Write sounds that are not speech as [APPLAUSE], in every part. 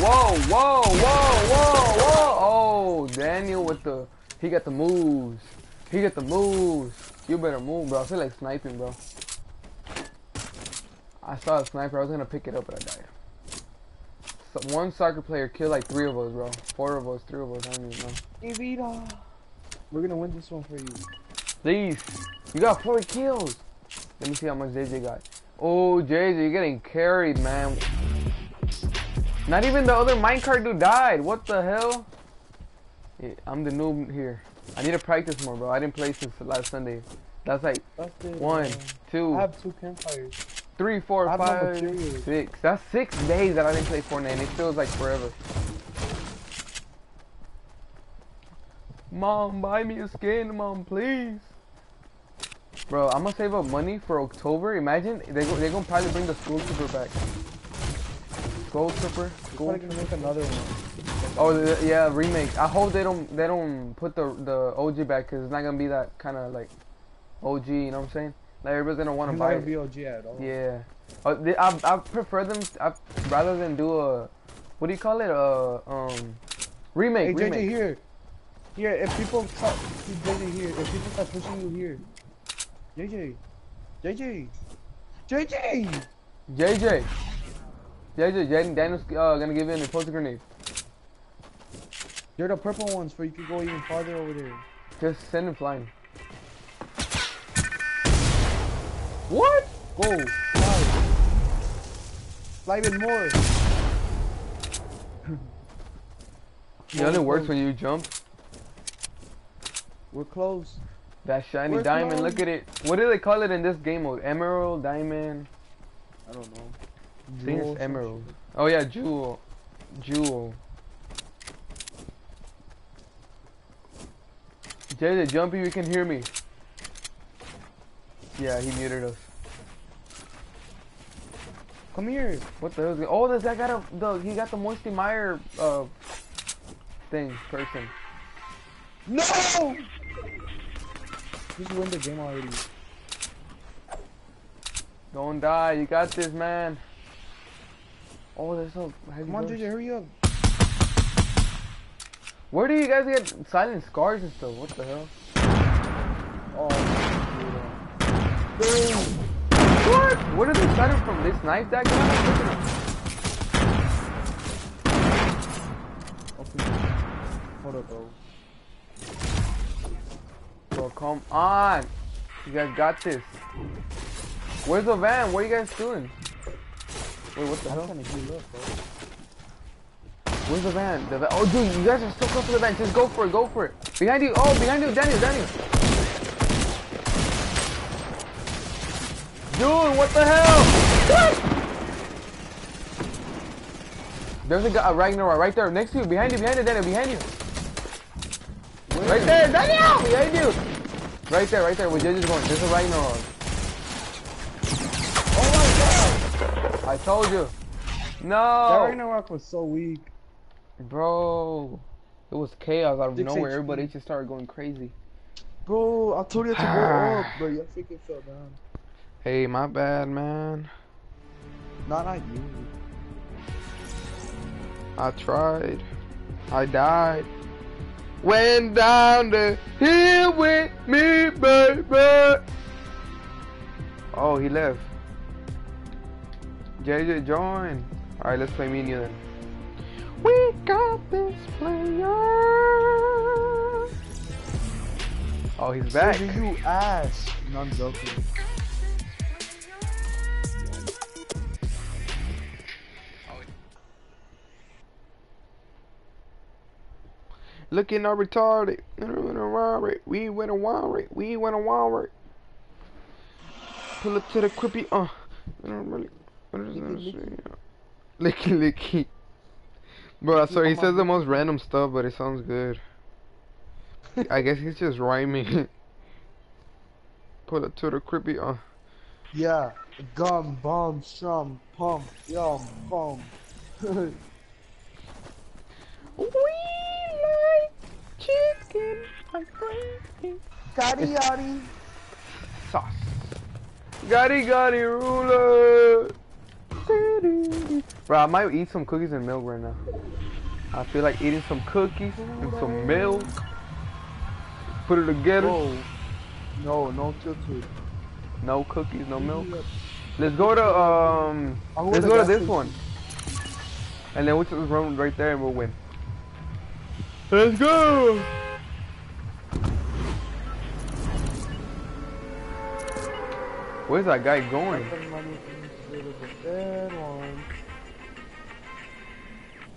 Whoa, whoa, whoa, whoa, whoa! Oh, Daniel with the, he got the moves. He got the moves. You better move, bro. I feel like sniping, bro. I saw a sniper. I was gonna pick it up, but I died. So one soccer player killed like three of us, bro. Four of us, three of us. I don't even know. Evita. We're gonna win this one for you. Please. You got four kills. Let me see how much JJ got. Oh, JJ, you're getting carried, man. Not even the other minecart dude died. What the hell? Yeah, I'm the noob here. I need to practice more, bro. I didn't play since last Sunday. That's like That's it. one, man. two, I have two campfires. three, four, I have no five, six. That's six days that I didn't play Fortnite, and it feels like forever. Mom, buy me a skin, mom, please. Bro, I'm gonna save up money for October. Imagine they go, they're gonna probably bring the school trooper back. School trooper, school. gonna make another one. Oh the, yeah, remake. I hope they don't they don't put the the OG back because it's not gonna be that kind of like OG. You know what I'm saying? Like everybody's gonna want to buy not it. be OG at all. Yeah. Uh, they, I I prefer them I, rather than do a what do you call it a um remake Hey JJ here. Here, if people start, JJ here. If people start pushing you here. JJ. JJ. JJ. JJ. JJ, Jaden Daniel's uh, gonna give you an impulsive grenade. They're the purple ones, for you can go even farther over there. Just send them flying. What? Go. Fly. Fly even more. [LAUGHS] It only works when you jump. We're close. That shiny We're diamond, close. look at it. What do they call it in this game mode? Emerald, diamond. I don't know. I think it's emerald. Oh yeah, jewel. Jewel. JJ, Jumpy, you can hear me. Yeah, he muted us. Come here. What the hell is it? Oh, this guy got a, the, he got the Moisty Meyer, uh, thing, person. No! Just win the game already. Don't die, you got this, man. Oh, there's heavy Come on, doors. JJ, hurry up. Where do you guys get silent scars and stuff? What the hell? Oh, Boom. What? Where did they start from? This knife that guy? Look at him. okay. Hold up, bro. Bro, come on. You guys got this. Where's the van? What are you guys doing? Wait, what the I'm hell? trying to heal up, bro. Where's the van? The van? Oh, dude, you guys are so close to the van. Just go for it. Go for it. Behind you. Oh, behind you. Daniel, Daniel. Dude, what the hell? What? There's a guy, a Ragnarok right there, next to you, behind you, behind you, Daniel, behind you. Right there, Daniel, behind you. Right there, right there, where Judge is going. There's a Ragnarok. Oh my god! I told you. No. That Ragnarok was so weak. bro. It was chaos out of Six nowhere. HP. Everybody just started going crazy. Bro, I told you to go up, but you freaking fell down. Hey, my bad, man. Not not you. I tried. I died. Went down the hill with me, baby. Oh, he left. JJ, join. Alright, let's play and then. We got this player. Oh, he's back. Baby, you ass. No, I'm joking. Looking all retarded. We went a wild rate. We went a wild rate. We went a wild rate. Pull up to the quippy. Uh. I don't really. What is that? Licky licky. Bro, so he says the most random stuff, but it sounds good. I guess he's just rhyming. [LAUGHS] Put up to the creepy. Uh. Yeah. Gum, bomb, strum, pump, yum, pump. [LAUGHS] We like chicken. I'm crazy. Gotti yachty. sauce. Gotti gotti ruler. [LAUGHS] Bro, I might eat some cookies and milk right now. I feel like eating some cookies and some milk. Put it together. Whoa. No, no tilted. No cookies, no milk. Let's go to um. Let's go to this one. And then we'll just run right there and we'll win. Let's go. Where's that guy going? Dead one.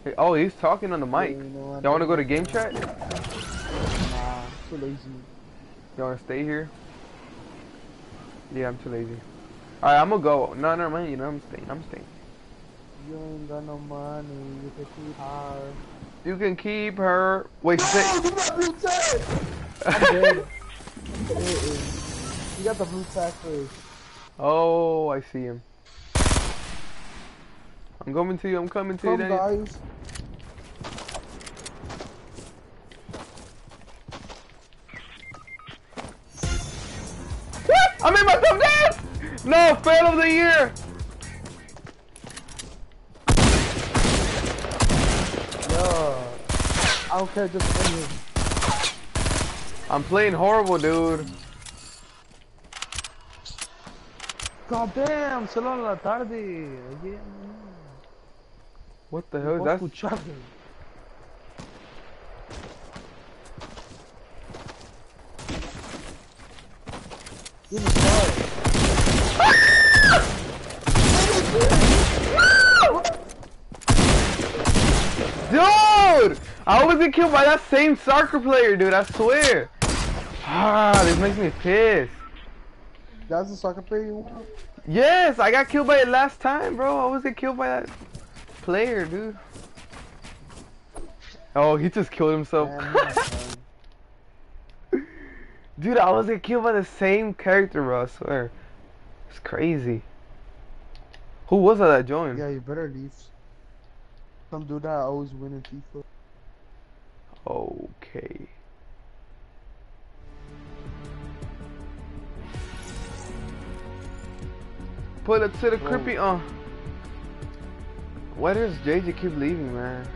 Hey, Oh, he's talking on the mic. You know, I Y'all wanna go to game chat? Nah, too lazy. Y'all wanna stay here? Yeah, I'm too lazy. Alright, I'm gonna go. No, never mind. You know, I'm staying. I'm staying. You ain't got no money. You can keep hard. You can keep her. Wait, stay. I'm dead. You got the blue tack first. oh, I see him. I'm coming to you. I'm coming to you. Come, Danny. guys. What? I made myself dead! No, fail of the year! Yeah. I don't care, just win him. I'm playing horrible, dude. God damn, solo a la tarde. Yeah. What the hell is that? Give me. Dude! I was get killed by that same soccer player, dude. I swear. Ah, this makes me pissed. That's the soccer player you want? Yes, I got killed by it last time, bro. I was get killed by that player, dude. Oh, he just killed himself. [LAUGHS] Dude, I was get killed by the same character, bro. I swear. It's crazy. Who was that that joined? yeah, you better leave. Some dude that I always win in FIFA. Okay. Put it to the creepy. Uh. Why does JJ keep leaving, man?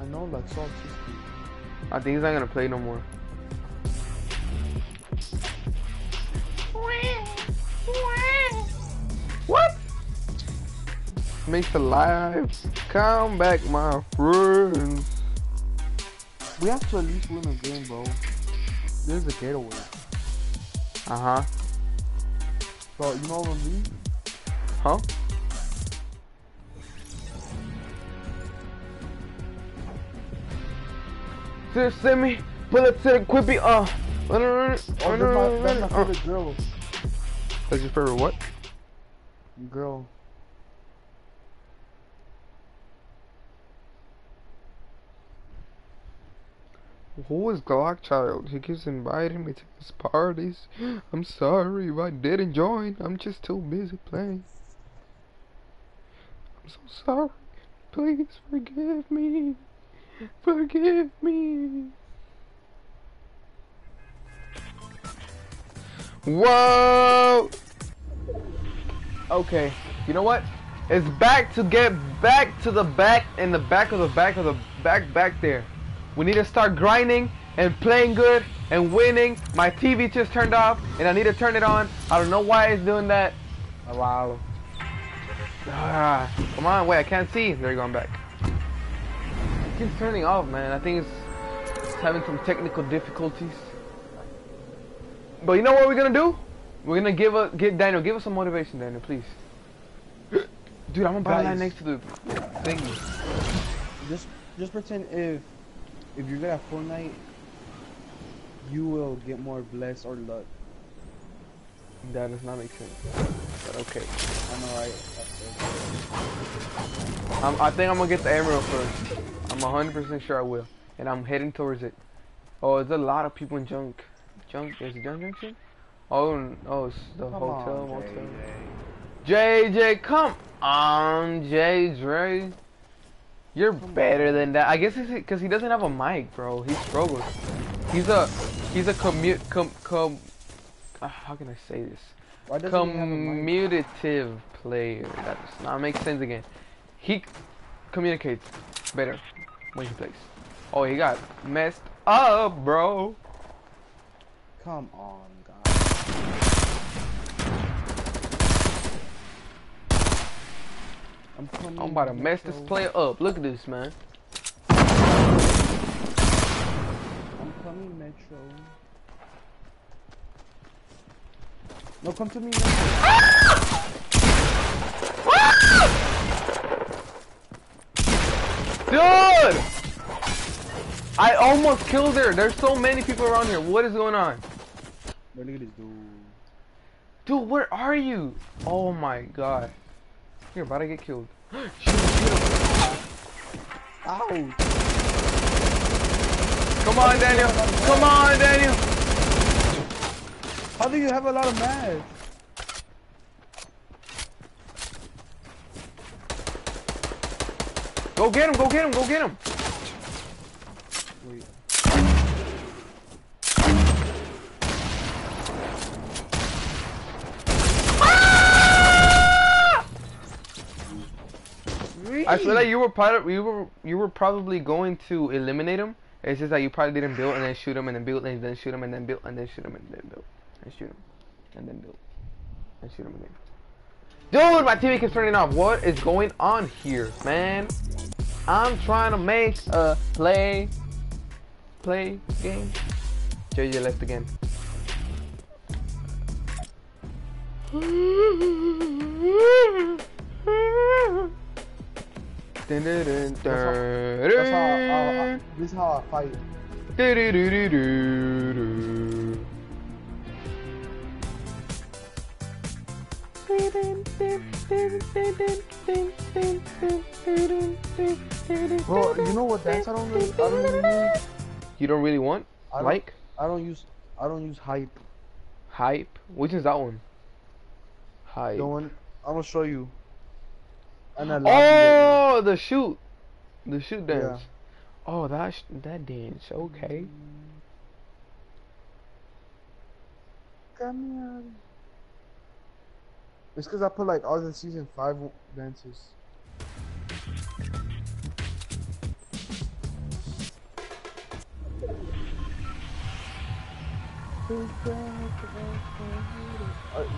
I know, like, so. I think he's not gonna play no more. What? Makes the live come back, my friends. We have to at least win a game, bro. There's a getaway. Uh huh. So, you know what I mean? Huh? Just send me, pull it to the quippy, uh. Oh, that's my, that's my uh. girl. That's your favorite what? Girl. Who is Glockchild? He keeps inviting me to his parties. [GASPS] I'm sorry if I didn't join. I'm just too busy playing. I'm so sorry. Please forgive me. Forgive me. Whoa! Okay, you know what? It's back to get back to the back and the back of the back of the back back there. We need to start grinding and playing good and winning. My TV just turned off and I need to turn it on. I don't know why it's doing that. Oh, wow. Ah, come on, wait, I can't see. There you go, I'm back. It keeps turning off, man. I think it's, it's having some technical difficulties. But you know what we're gonna do? We're gonna give a get Daniel, give us some motivation, Daniel, please. [GASPS] Dude, I'm gonna buy that Guys. next to the thingy. Just, just pretend if, if you're good at Fortnite, you will get more bless or luck. That does not make sense. But okay. I know, right? That's it. I'm, I think I'm gonna get the emerald first. I'm 100% sure I will. And I'm heading towards it. Oh, there's a lot of people in junk. Junk? Is it junk junction? Oh, oh, it's the Come hotel, on, motel. JJ. JJ, come on, JJ. You're better than that. I guess it's because he doesn't have a mic, bro. He struggles. He's a he's a commute com com. Uh, how can I say this? Why doesn't he have a mic? Commutative player. That does not make sense again. he communicates better when he plays. Oh, he got messed up, bro. Come on, guys. I'm. I'm about to mess this player up. Look at this, man. I'm coming, Metro. No, come to me, Metro. Ah! Ah! Dude! I almost killed her. There's so many people around here. What is going on? Look at this dude. Dude, where are you? Oh my god. You're about to get killed. shoot him, shoot him. Ow! Come on, Daniel. Come on, Daniel. How do you have a lot of mats? Go get him, go get him, go get him. Wait. I feel like you were part of, you were you were probably going to eliminate him. It's just that you probably didn't build and then shoot him and then build and then shoot him and then build and then shoot him and then build and shoot him and then build and shoot him again. Dude, my TV keeps turning off. What is going on here, man? I'm trying to make a play play game. JJ left again. That's how, how, dun. how, this is how I fight. Bro, you know what dance I don't really, I don't really? You don't really want? I don't, Like? I don't use, I don't use hype. Hype? Which is that one? Hype. The one, I'm gonna show you. And I love. Oh, the shoot. The shoot Yeah. dance. Oh, that, sh- that dance. Okay. Come here. It's cause I put like all the season five dances. Uh,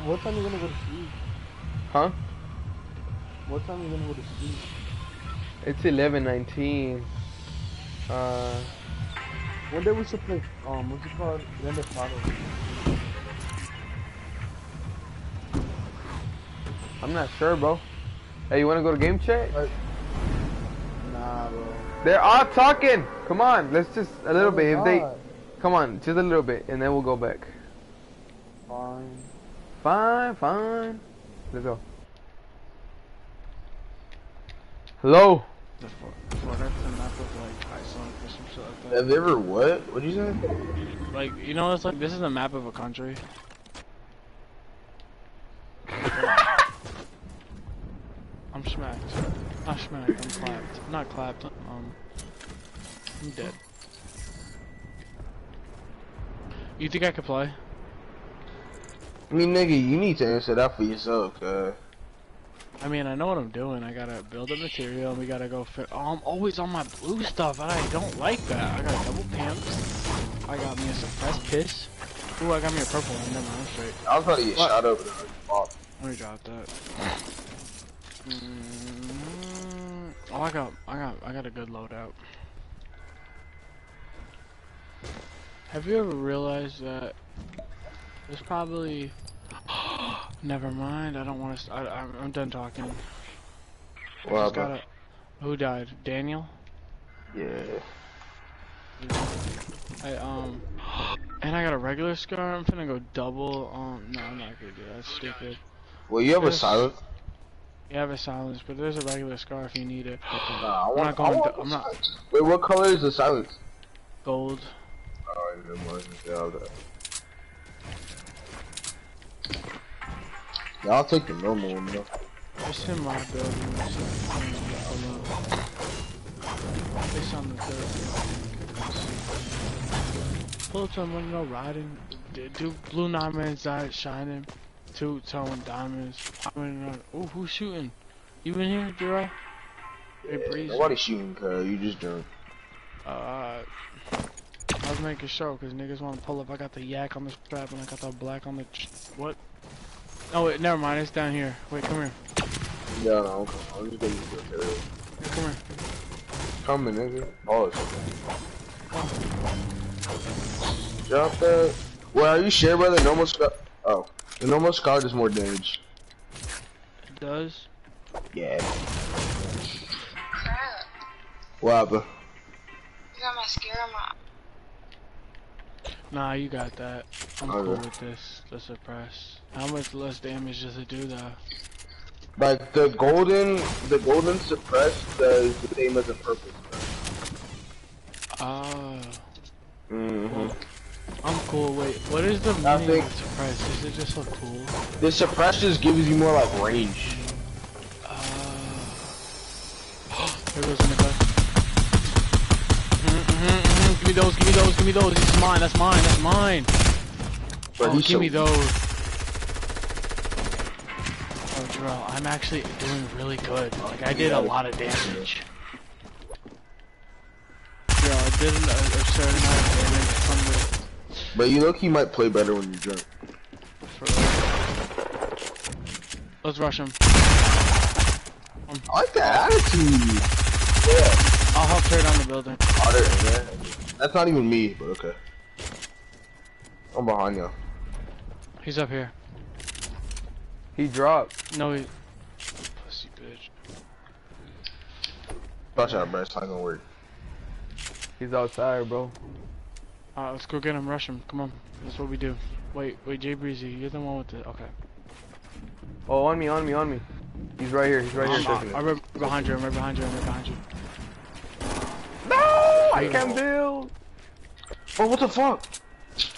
what time are you gonna go to sleep? Huh? What time are you gonna go to sleep? It's 11:19. Uh, One day we should play. Um, what's it called? I'm not sure, bro. Hey, you wanna go to game chat? Like, nah, bro. They're all talking. Come on, let's just a little Oh my bit. If they, come on, just a little bit, and then we'll go back. Fine. Fine, fine. Let's go. Hello. The fuck? Well, that's a map of like Iceland or some shit like that. Have you ever what? What did you say? Like, you know, it's like this is a map of a country. Smacked. Not smacked. I'm clapped. I'm not clapped. Um, I'm dead. You think I could play? I mean, nigga, you need to answer that for yourself, cuz. I mean, I know what I'm doing. I gotta build a material, and we gotta go fit. Oh, I'm always on my blue stuff, and I don't like that. I got double pimps. I got me a suppressed piss. Ooh, I got me a purple one. Never mind, straight. I was probably get What? shot over there. Let me drop that. Mm, oh, I got, I got, I got a good loadout. Have you ever realized that there's probably? [GASPS] Never mind. I don't want to. I, I'm, I'm done talking. Well, Just gotta. Who died? Daniel. yeah. I um. [GASPS] And I got a regular scar. I'm finna go double. Um, no, I'm not gonna do that. That's stupid. Well, you have a Yes. silence? You have a silence, but there's a regular scar if you need it. Nah, I I'm want, not going. To, I'm not. Wait, what color is the silence? gold. Mind. Yeah, I'll, yeah, I'll take the normal one, though. It's in my building. It's in- below. It's on the third. Pull someone, you know, riding. Do blue diamonds that shining. Two tone diamonds. On- Ooh, who's shooting? You in here, Jiro? Hey, Breezy. Nobody shooting, cuz. You just drunk. Uh, I was making sure because niggas want to pull up. I got the yak on the strap and I got the black on the. Ch what? Oh wait, never mind. It's down here. Wait, come here. Yeah, no, I'm just gonna use the material. Come here. Coming, nigga. Oh, it's okay. Drop that. Well, are you sure, brother? Normal scar. Oh, the normal scar does more damage. It does. Yeah. Crap. What happened? You got my scare on my. Nah, you got that. I'm Okay. cool with this. The suppress. How much less damage does it do though? Like the golden, the golden suppress does the same as the purple suppress. Oh, Mm-hmm. I'm cool. Wait, what is the meaning think- of suppress? Is it just so cool? The suppress just gives you more like range. Uh, [GASPS] there goes the gun. Mm-hmm, mm-hmm. Give me those, give me those, give me those. This is mine, that's mine, that's mine. But oh, give so- me those. Oh, Jarrell, I'm actually doing really good. Like, I did a lot of damage. Yeah, I did a, a certain amount of damage from But you look, he might play better when you're drunk. let's rush him. I like that attitude. Yeah. I'll help tear down the building. Oh, Otter, yeah. That's not even me, but okay. I'm behind you. He's up here. He dropped. No, he... Pussy bitch. Watch out, bro. It's not gonna work. He's outside, bro. Alright, let's go get him, rush him. Come on. That's what we do. Wait, wait, Jay Breezy, you're the one with the... Okay. Oh, on me, on me, on me. He's right here. He's right here. I'm, checking I'm right behind you, I'm right behind you, I'm right behind you. No, I can't build. Oh, what the fuck?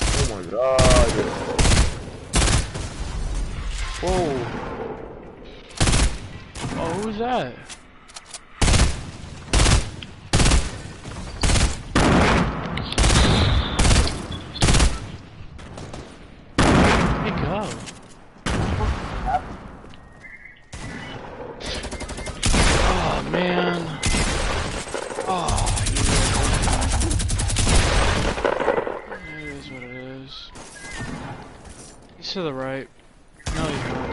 Oh my god. Whoa. Oh, who's that? Go? Oh man. Oh, you It is what it is. To the right. No, he's not.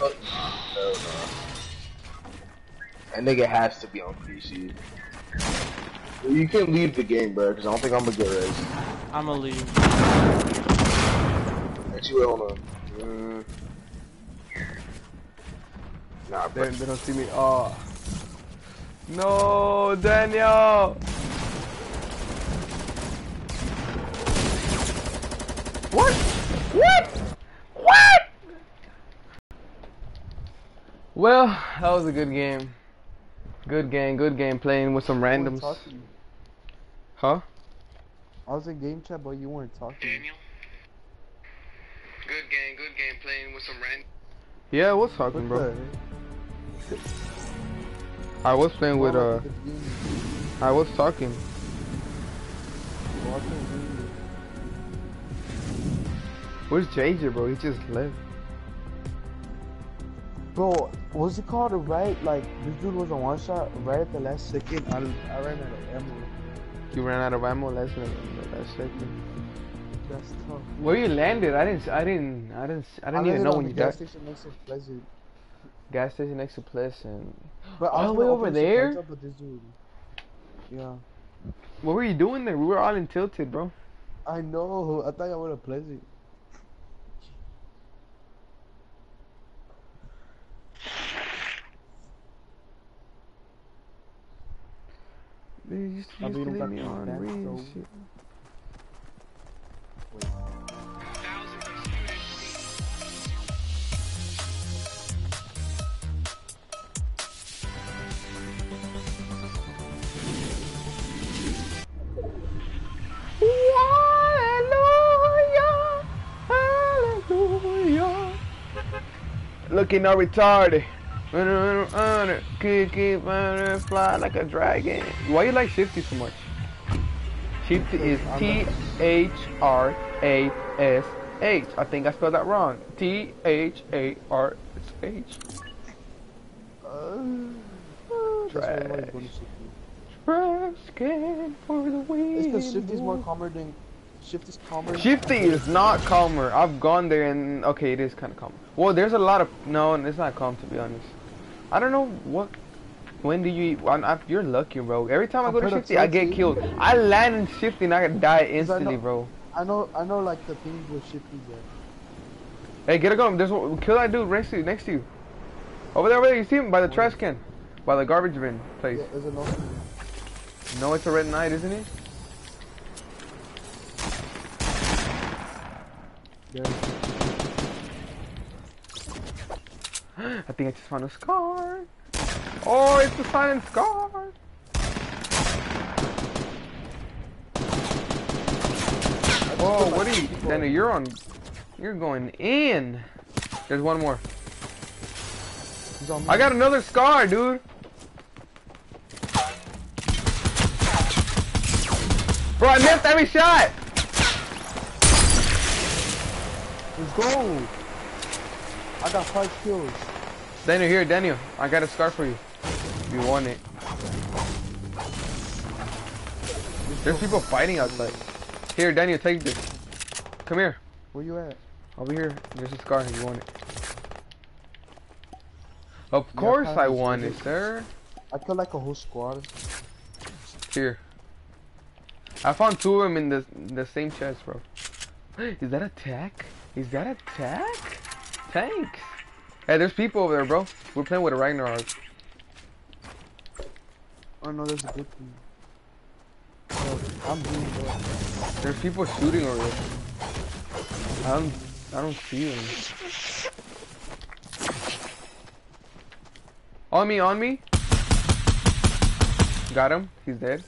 Hell no. That nigga has to be on PC. You can leave the game, bro, because I don't think I'm gonna get res. I'ma leave. Actually, wait, hold on. Mm. Nah, They, they don't see me. Oh. No, Daniel. What? What? What? Well, that was a good game. Good game, good game playing with some randoms. Huh? I was in game chat, but you weren't talking. Good game, good game playing with some randoms. Yeah, I was talking, bro. the I was playing with, uh, was it the game? I was talking. Why can't you- Where's JJ, bro? He just left. Bro, what's it called? Right, like this dude was on one shot. Right at the last second, I, I ran out of ammo. You ran out of ammo last minute. Last second. That's tough. Where you landed? I didn't. I didn't. I didn't. I didn't even know when you gas died. station next to Pleasant. Gas station next to Pleasant. But All the way over there? up with this dude. Yeah, What were you doing there? We were all in tilted, bro. I know. I thought I would have Pleasant. They used to, used to leave me on back, read and so- shit. Looking all retarded. Keep, keep, fly like a dragon. Why you like Shifty so much? Shifty is T H R A S H. I think I spelled that wrong. T H A R S H. Uh, That's why everybody's going to Shifty. Trash can for the win. It's because Shifty's more calmer than... Shifty's calmer. Shifty is not calmer. I've gone there and okay, it is kind of calm. Well, there's a lot of no, it's not calm to be honest. I don't know what. When do you? I'm, I'm, you're lucky, bro. Every time I go to Shifty, I get killed. I land in Shifty and I die I instantly, know- bro. I know, I know, like the things with Shifty there. Hey, get a gun. There's one, kill that dude next to you. Next to you. Over there, over there. You see him by the trash can, by the garbage bin place. Yeah, is no? No, it's a red knight, isn't it? [GASPS] I think I just found a scar. Oh, it's a silent scar. Oh, what are you? Danny, you're on. You're going in. There's one more. I got another scar, dude. Bro, I missed every shot. Let's go. I got five kills. Daniel, here, Daniel. I got a scar for you. You want it. There's people fighting outside. Here, Daniel, take this. Come here. Where you at? Over here. There's a scar. You want it? Of course kinda I want it, sir. I killed like a whole squad. Here. I found two of them in the the same chest, bro. [GASPS] Is that a tech? Is that a tech? Thanks. Hey, there's people over there, bro. We're playing with a Ragnarok. Oh no, there's a good thing. Bro, I'm doing bro. There's people shooting over there. I don't, I don't see them. On me, on me. Got him. He's dead.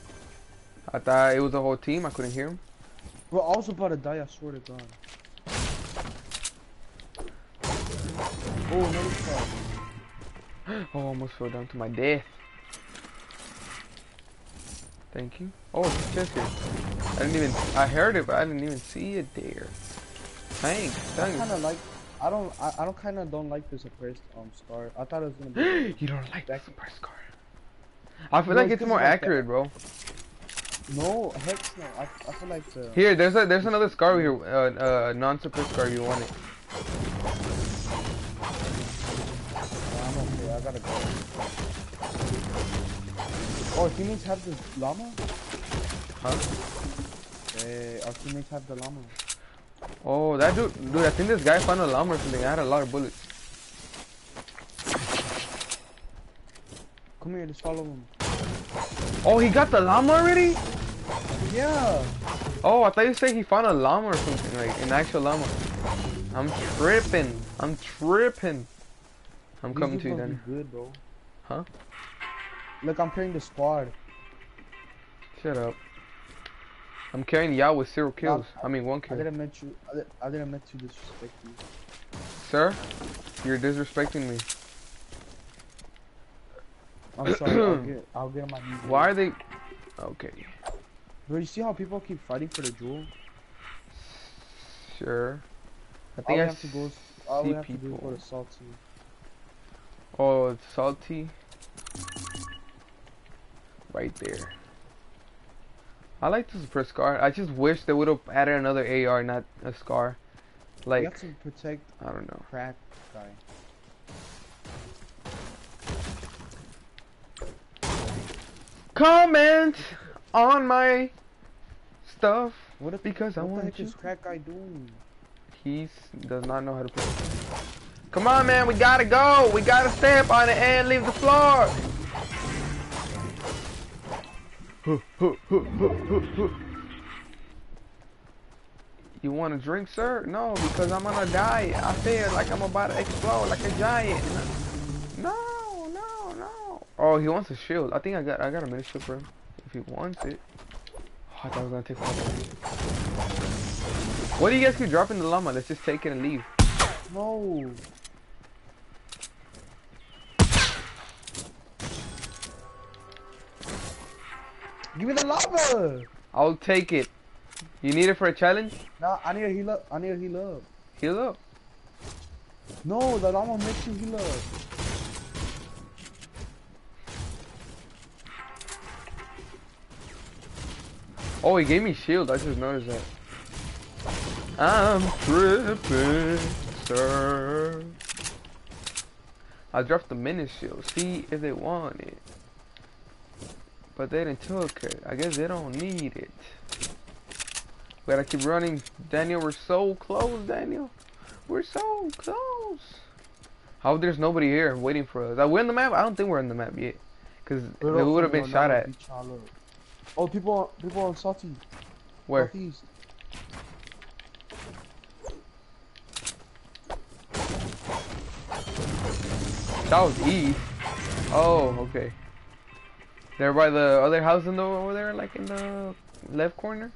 I thought it was a whole team. I couldn't hear him. Bro, I was about to die, I swear to God. Oh, another squad. Oh, almost fell down to my death. Thank you. Oh, it's chest here. I didn't even. I heard it, but I didn't even see it there. Thanks. thanks. I kind of like. I don't. I, I don't kind of don't like this suppressed um scar. I thought it was gonna be. [GASPS] you don't like the Back- super scar. I feel No, like it's it's more like accurate, bro. no, heck no. I, I feel like the. Here, there's a there's another scar here, uh, uh, non-suppressed scar. You want it? Oh, teammates have the llama. Huh? Hey, our teammates have the llama. Oh, that dude, dude. I think this guy found a llama or something. I had a lot of bullets. Come here, let's follow him. Oh, he got the llama already? Yeah. Oh, I thought you said he found a llama or something, like an actual llama. I'm tripping. I'm tripping. I'm coming to you then. Good, bro. Huh? Look, I'm carrying the squad. Shut up. I'm carrying Yao with zero kills. I mean one kill. I didn't meant you. I, did, I didn't meant to disrespect you. Sir, you're disrespecting me. I'm sorry. I'll [CLEARS THROAT] get. I'll get on my knees. Why are they? Okay, Bro, you see how people keep fighting for the jewel? sure. I think I have to go. All we have to do is go people. to salty. Oh, it's salty. Right there. I like this suppress scar. I just wish they would have added another AR, not a scar. Like, you have to protect I don't know. crack guy. Comment on my stuff What if? because I what the want you. is crack guy doing? He does not know how to play. Come on, man, we gotta go. We gotta step on it and leave the floor. [LAUGHS] You want a drink, sir? No, because I'm on a diet. I feel like I'm about to explode like a giant. No, no, no. Oh, he wants a shield. I think I got I got a mini shield for him if he wants it. Oh, I thought I was gonna take one. What do you guys keep dropping the llama? Let's just take it and leave. No. Give me the lava! I'll take it. You need it for a challenge? Nah, I need a heal up. I need a heal up. Heal up? No, the llama makes you heal up. Oh, he gave me shield. I just noticed that. I'm tripping, sir. I dropped the mini shield. See if they want it. But they didn't took it. I guess they don't need it. We gotta keep running. Daniel, we're so close, Daniel. We're so close. How there's nobody here waiting for us? Are we in the map? I don't think we're in the map yet. Cause we would have been shot at. Beach, all up. Oh, people, people on Salty. Where? Southeast. That was east. Oh, okay. They're by the other house in the over there, like in the left corner.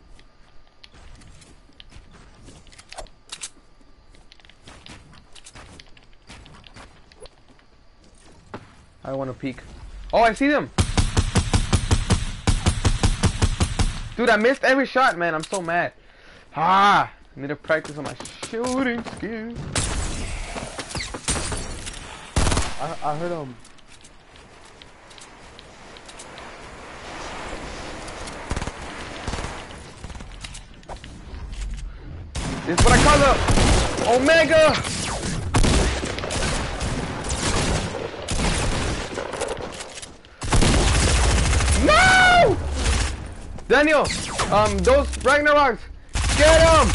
I want to peek. Oh, I see them. Dude, I missed every shot, man. I'm so mad. Ah, I need to practice on my shooting skills. I, I heard him. This is what I call the Omega. No! Daniel, um, those Ragnaroks, get them!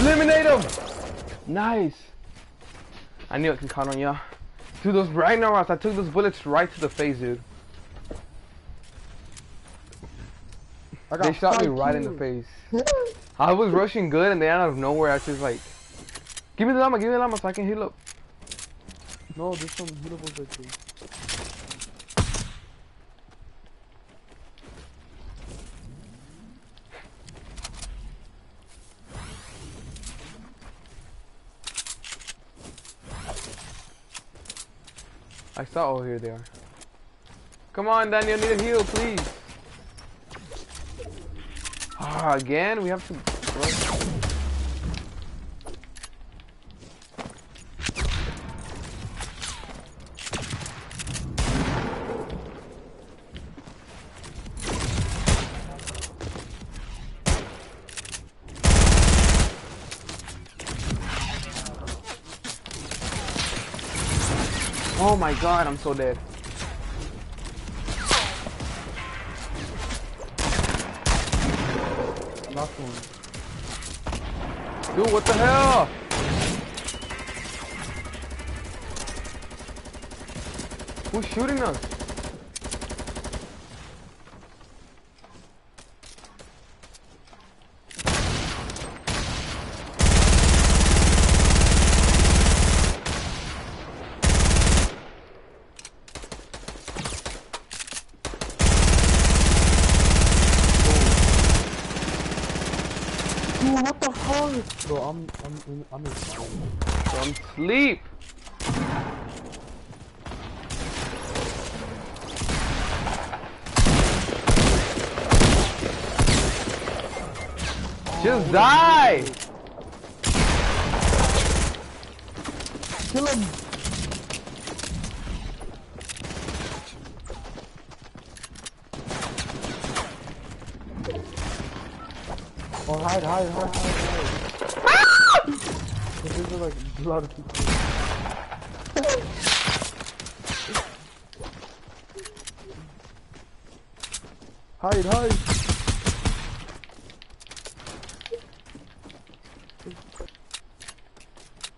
Eliminate them! Nice. I knew I can count on y'all. Dude, those Ragnaroks, I took those bullets right to the face, dude. I got They shot me right in the [LAUGHS] face. I was rushing good, and then out of nowhere, I just like, give me the llama, give me the llama, so I can heal up. No, there's some healables right there. I saw. Oh, here they are. Come on, Daniel, need a heal, please. Ah, again, we have to. Oh my god, I'm so dead. Knocked one. Dude, what the hell? Who's shooting us? Dude, what the fuck? Bro, I'm, I'm, in, I'm in. From sleep. Just die! Kill him! Oh, hide, hide, hide, a lot of people. hide, hide.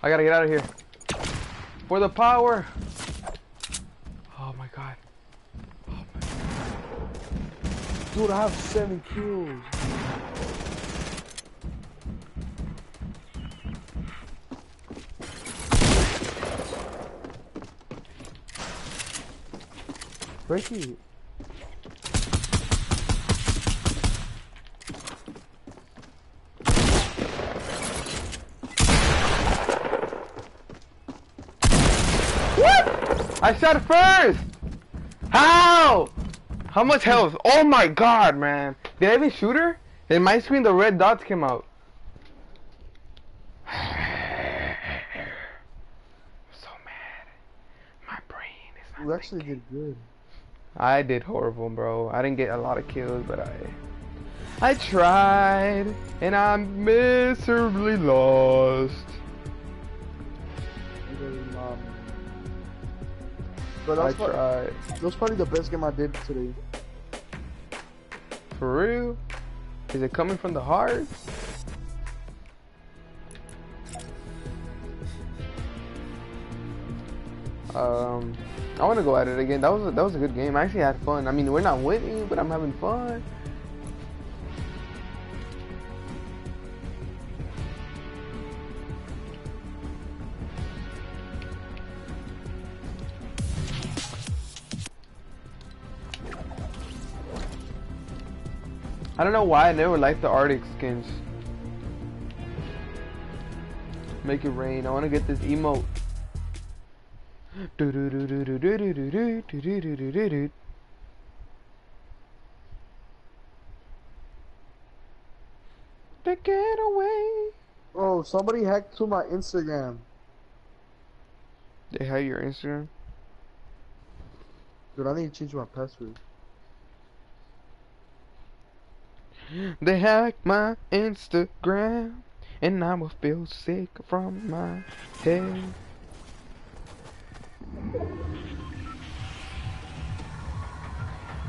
I gotta get out of here. For the power! Oh my god. Oh Dude, I have seven kills. Break it. I shot first! How? How much health? Oh my god, man. Did I even shoot her? In my screen, the red dots came out. [SIGHS] so mad. My brain is not You actually did good. I did horrible, bro. I didn't get a lot of kills, but I I tried, and I'm miserably lost. Um, But I that's, what, tried. that was probably the best game I did today. For real? Is it coming from the heart? Um, I want to go at it again. That was a, that was a good game. I actually had fun. I mean, we're not winning, but I'm having fun. I don't know why I never liked the Arctic skins. Make it rain. I want to get this emote. To get away. Oh, somebody hacked to my Instagram. They hacked your Instagram? Dude, I need to change my password. They hacked my Instagram, and I will feel sick from my head.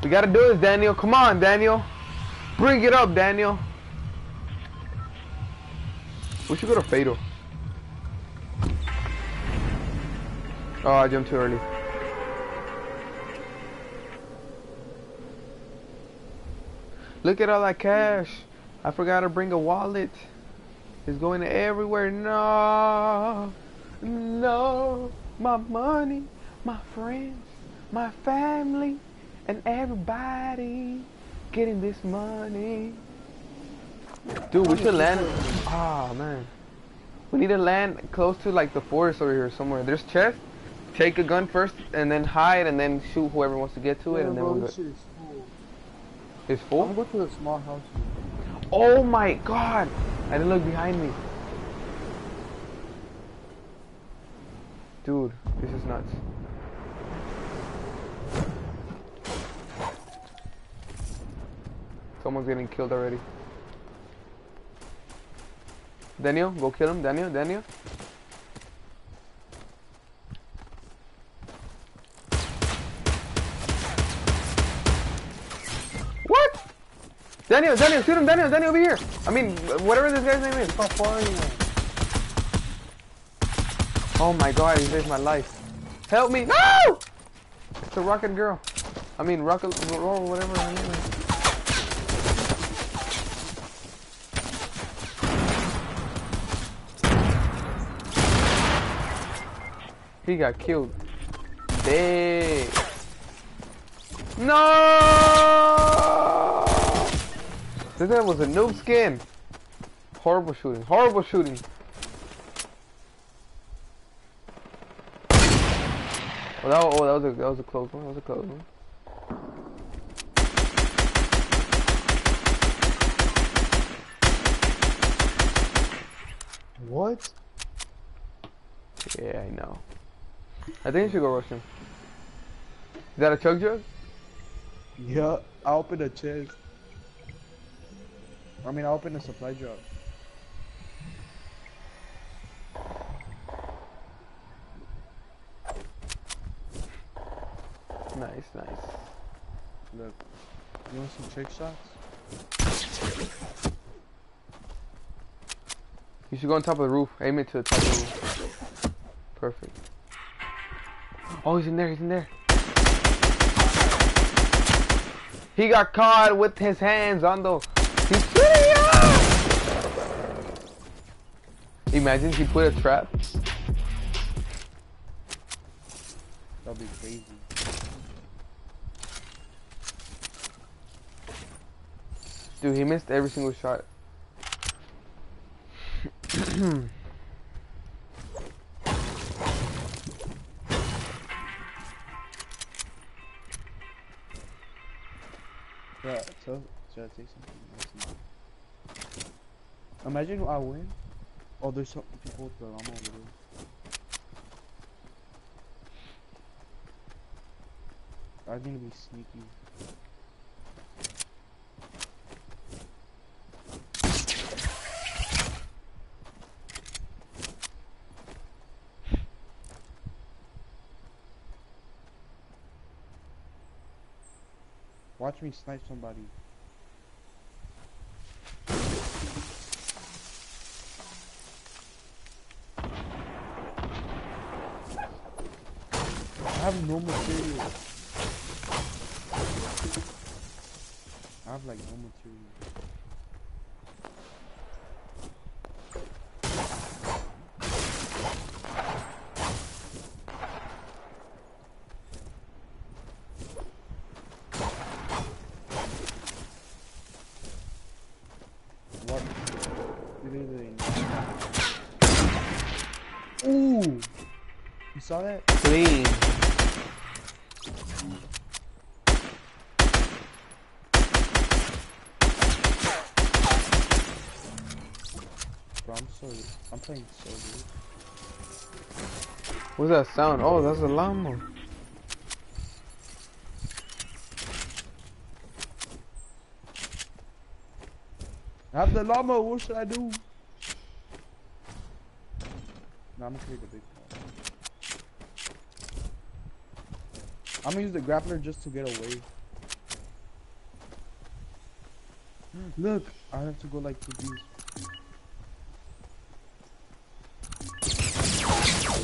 We gotta do this, Daniel. Come on, Daniel. Bring it up, Daniel. We should go to Fatal. Oh, I jumped too early. Look at all that cash. I forgot to bring a wallet. It's going everywhere. No. No. My money, my friends, my family, and everybody getting this money. Dude, we should land. Ah, man. We need to land close to like the forest over here somewhere. There's chests. Take a gun first and then hide and then shoot whoever wants to get to it Yeah, and then bro, we'll this go. shit is full. It's full? I'm gonna go to the small house. Oh my god! I didn't look behind me. Dude, this is nuts. Someone's getting killed already. Daniel, go kill him. Daniel, Daniel. What? Daniel, Daniel, shoot him, Daniel, Daniel, over here. I mean, whatever this guy's name is. How far are you? Oh my god, he saved my life. Help me! No! It's a rocket girl. I mean, rocket, or whatever her name is. He got killed. Dead. No! This guy was a noob skin. Horrible shooting. Horrible shooting. Oh, that, oh, that was a that was a close one. That was a close one. What? Yeah, I know. I think you should go rush him. Is that a chug jug? Yeah, I opened a chest. I mean, I opened a supply drop. Nice, nice. Look, you want some trick shots? You should go on top of the roof. Aim it to the top of the roof. Perfect. Oh, he's in there. He's in there. He got caught with his hands on the. He's! Imagine he put a trap. That'll be crazy. Dude, he missed every single shot. [CLEARS THROAT] Yeah, so should I take something? Imagine I win. Oh, there's some people with the llama over there. I'm gonna be sneaky. Watch me snipe somebody. I have no material. I have like no material. What? It is a- Ooh! You saw that? Clean. Bro, I'm so I'm playing so good. What's that sound? Oh, that's a llama. I have the llama, what should I do? No, I'm gonna create the big one. I'm gonna use the grappler just to get away. Look, I have to go like to these.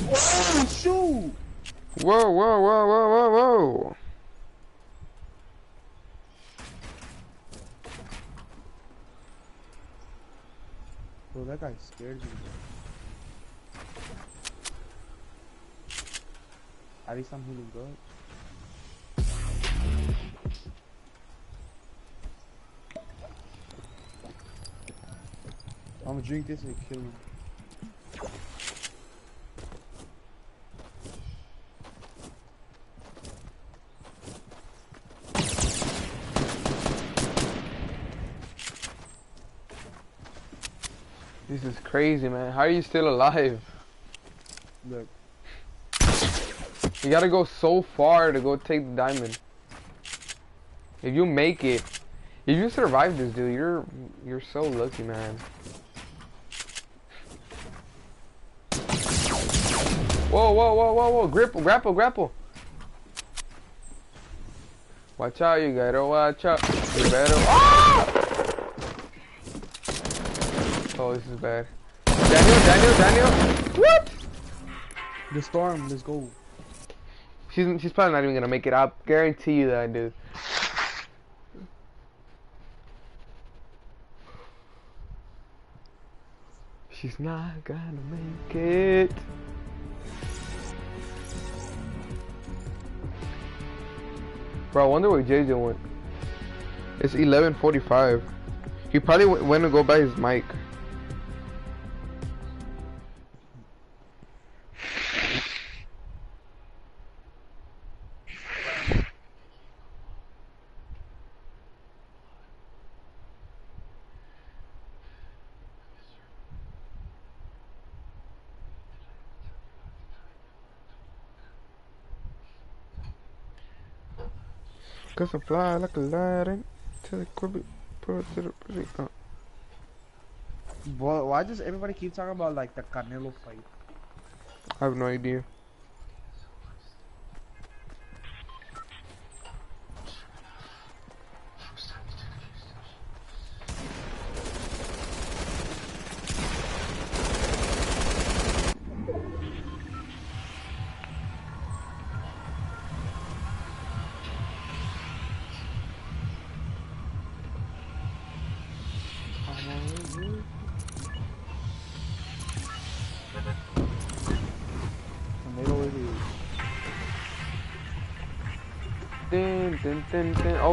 Oh shoot! Whoa, whoa, whoa, whoa, whoa, whoa. Bro, that guy scared me. At least I'm healing good. I'm gonna drink this and kill him. This is crazy, man. How are you still alive? Look, You gotta go so far to go take the diamond. If you make it, if you survive this, dude, you're you're so lucky, man. Whoa, whoa, whoa, whoa, whoa! Grapple, grapple, grapple! Watch out, you gotta watch out. You better. Ah! Oh, this is bad. Daniel, Daniel, Daniel! What? the storm, let's go. She's she's probably not even gonna make it. I guarantee you that, dude. She's not gonna make it. Bro, I wonder where JJ went. It's 11:45. He probably went to go buy his mic. Cause I fly like a lion to the crib, put to the pretty. Uh. Boy, why does everybody keep talking about like the Canelo fight? I have no idea.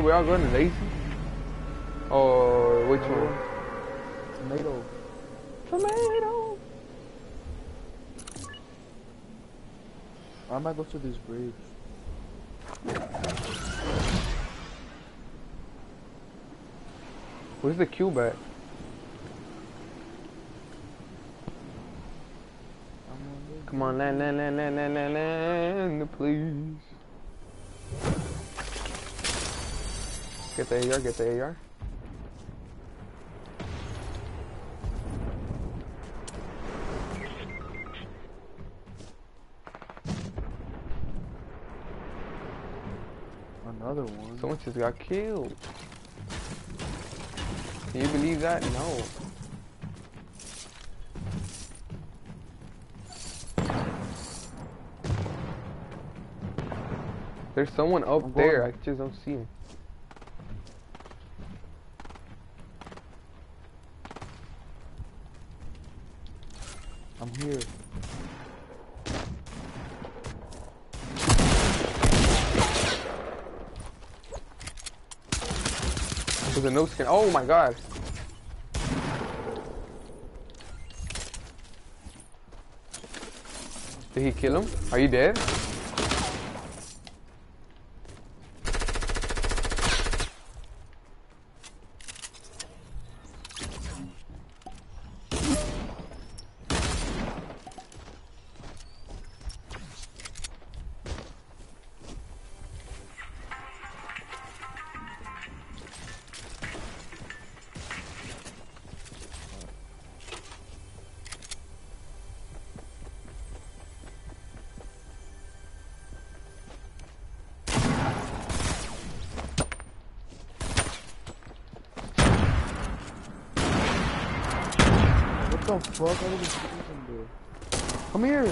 We're all going to lazy? Or which one? Tomato. Tomato. I might go to this bridge. Where's the cube at? Come on, land, land, land, land, land, land, land, please. Get the AR, get the AR. Another one. Someone just got killed. Can you believe that? No. There's someone up there. I just don't see him. I'm here. There's a no skin. Oh my god. Did he kill him? Are you dead? The fuck? I didn't see him there. Come here.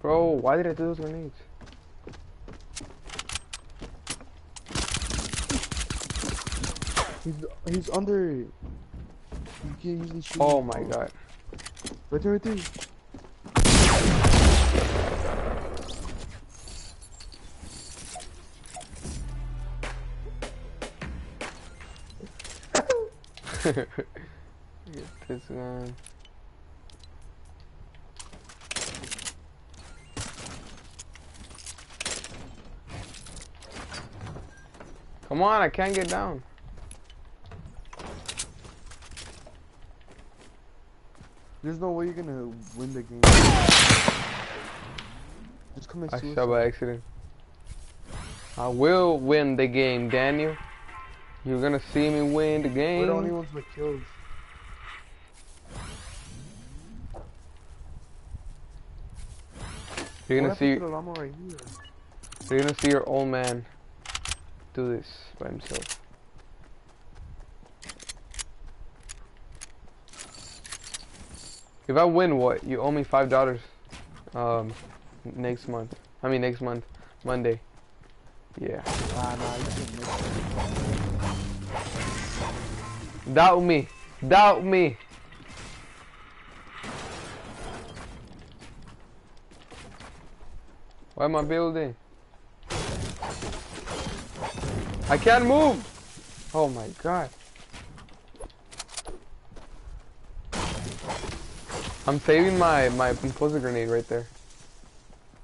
Bro, why did I do those grenades? He's he's under. You can't usually shoot. Oh my god. Right there, right there. Get this [LAUGHS] one. Come on, I can't get down. There's no way you're gonna win the game. Just commit I shot by accident. I will win the game, Daniel. You're gonna see me win the We're the only game. ones with kills. You're gonna What see. to the right here? You're gonna see your old man do this by himself. If I win, what? You owe me five dollars. Um, next month. I mean next month, Monday. Yeah. Ah, nah, Doubt me. Doubt me. Why am I building? I can't move. Oh my god. I'm saving my my impulsor grenade right there.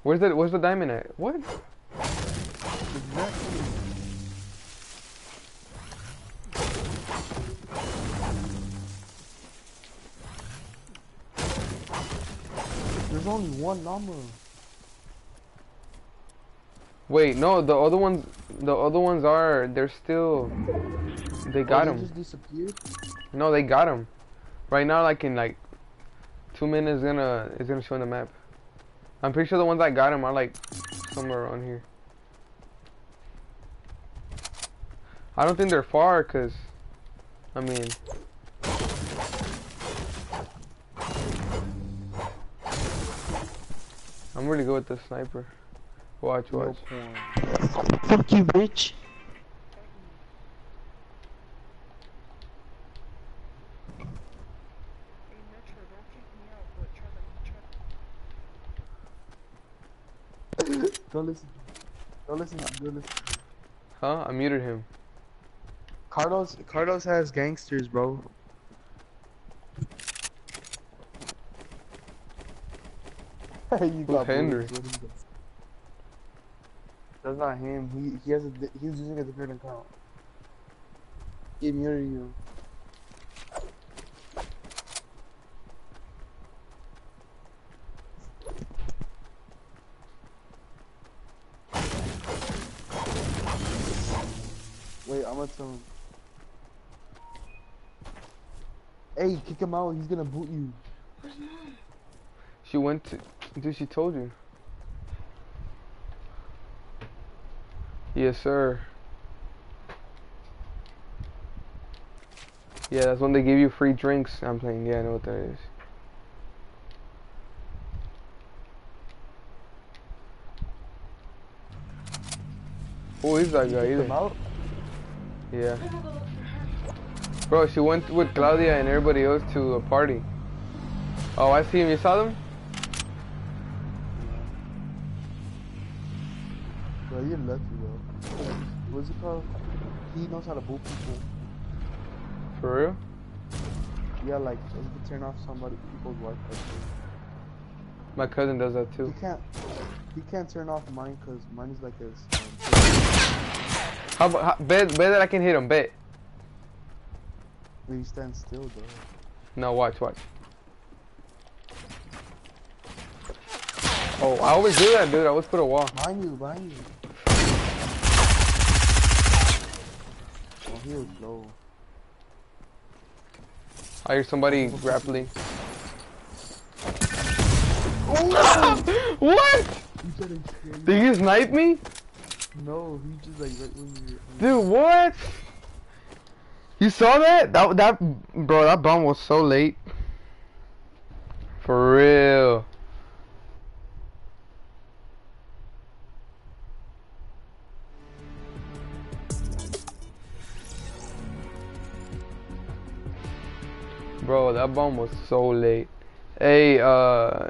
Where's the where's the diamond at? What? Only one llama. Wait, no, the other ones the other ones are they're still they oh, got oh, him. Just disappeared. No, they got him. Right now, like in like two minutes, gonna is gonna show on the map. I'm pretty sure the ones that got him are like somewhere around here. I don't think they're far, cause I mean, I'm really good with the sniper. Watch, watch. point. Fuck you, bitch. Don't listen. Don't listen. Don't listen. Huh? I muted him. Carlos, Carlos has gangsters, bro. [LAUGHS] you Who's Henry? That's not him. He he has a he's using a different account. He muted you. Wait, I'm gonna tell him. Hey, kick him out. He's gonna boot you. She went to. Dude, she told you. Yes, sir. Yeah, that's when they give you free drinks. I'm playing. Yeah, I know what that is. Who is that guy? Either? out. Yeah. I'm gonna go look for her. Bro, she went with Claudia and everybody else to a party. Oh, I see him. You saw them? What's? He knows how to boot people. For real? Yeah, like he can turn off somebody people's Wi-Fi. too. My cousin does that too. He can't. He can't turn off mine because mine is like this. How about how, bet bet that I can hit him? Bet. Um, he stands still though. No, watch, watch. Oh, I always do that, dude. I always put a wall. Behind you, behind you. He was low. I hear somebody grappling. [LAUGHS] what? He said it's scary. Did you snipe me? No, he just like right when you. Dude, what? You saw that? That that bro, that bomb was so late. For real. Bro, that bomb was so late. Hey, uh